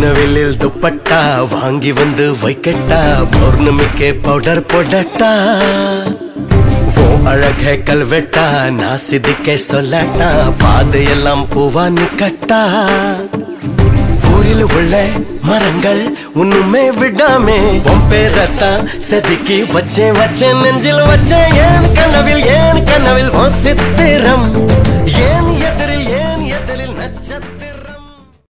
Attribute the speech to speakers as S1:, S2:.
S1: வானவில்லில் துப்பட்டா வாங்கி வந்து வைக்கட்டா பௌர்ணமிக்கே பவுடர் போடட்டா. ஓ அழகே கல்வெட்டா நான் சிதிக்க சொல்லட்டா பாதையெல்லாம் பூவா நிக்கட்டா. ஊரில் உள்ள மரங்கள் ஒண்ணுமே விடாமே உன் பேரத்தான் செதுக்கி வச்சேன் வச்சேன் நெஞ்சில் வச்சேன் ஏன் கனவில் ஏன் கனவில் உன் சித்திரம்? ஏன் எதிரில் ஏன் எதிரில் நட்சத்திரம்?